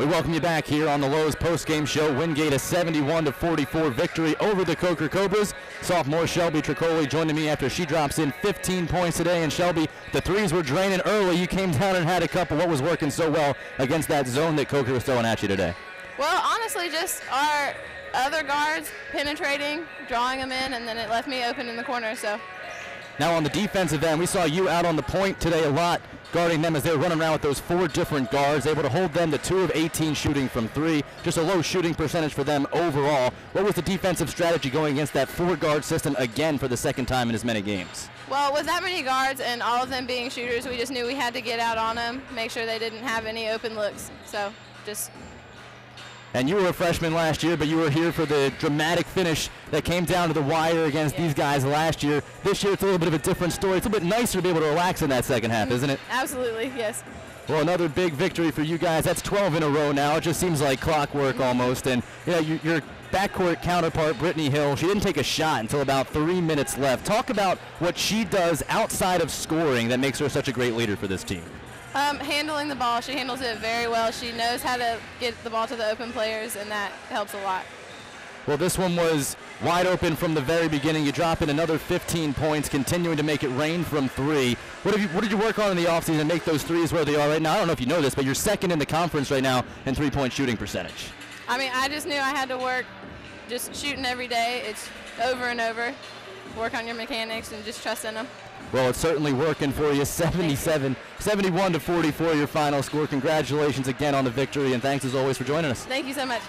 We welcome you back here on the Lowe's post-game show. Wingate a 71 to 44 victory over the Coker Cobras. Sophomore Shelby Tricoli joining me after she drops in 15 points today. And Shelby, the threes were draining early. You came down and had a couple. What was working so well against that zone that Coker was throwing at you today? Well, honestly, just our other guards penetrating, drawing them in, and then it left me open in the corner. So now on the defensive end, we saw you out on the point today a lot, guarding them as they were running around with those four different guards, able to hold them to two of 18 shooting from three. Just a low shooting percentage for them overall. What was the defensive strategy going against that four guard system again for the second time in as many games? Well, with that many guards and all of them being shooters, we just knew we had to get out on them, make sure they didn't have any open looks. So just and you were a freshman last year, but you were here for the dramatic finish that came down to the wire against yeah. these guys last year. This year, it's a little bit of a different story. It's a little bit nicer to be able to relax in that second half, isn't it? Absolutely, yes. Well, another big victory for you guys. That's 12 in a row now. It just seems like clockwork mm-hmm. almost. And you know, your backcourt counterpart, Brittany Hill, she didn't take a shot until about three minutes left. Talk about what she does outside of scoring that makes her such a great leader for this team. Um, handling the ball, she handles it very well. She knows how to get the ball to the open players, and that helps a lot. Well, this one was wide open from the very beginning. You drop in another 15 points, continuing to make it rain from three. What, have you, what did you work on in the offseason to make those threes where they are right now? I don't know if you know this, but you're second in the conference right now in three-point shooting percentage. I mean, I just knew I had to work just shooting every day. It's over and over. Work on your mechanics and just trust in them. Well, it's certainly working for you. 77, 71 to 44, your final score. Congratulations again on the victory, and thanks as always for joining us. Thank you so much.